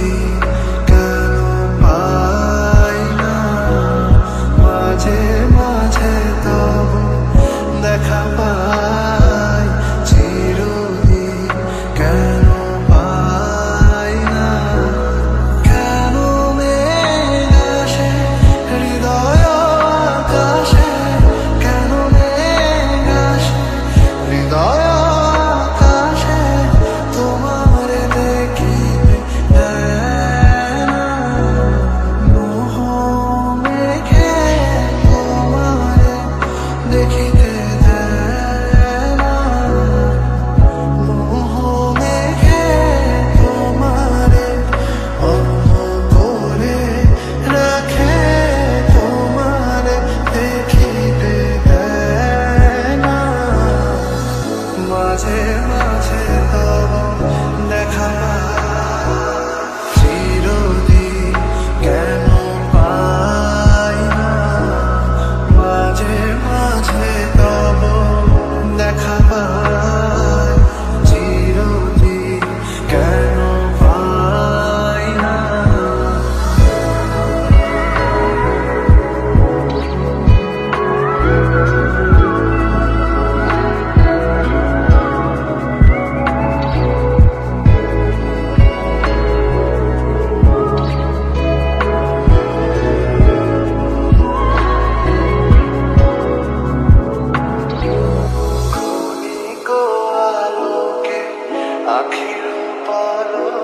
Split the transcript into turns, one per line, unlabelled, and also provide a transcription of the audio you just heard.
You. aquí para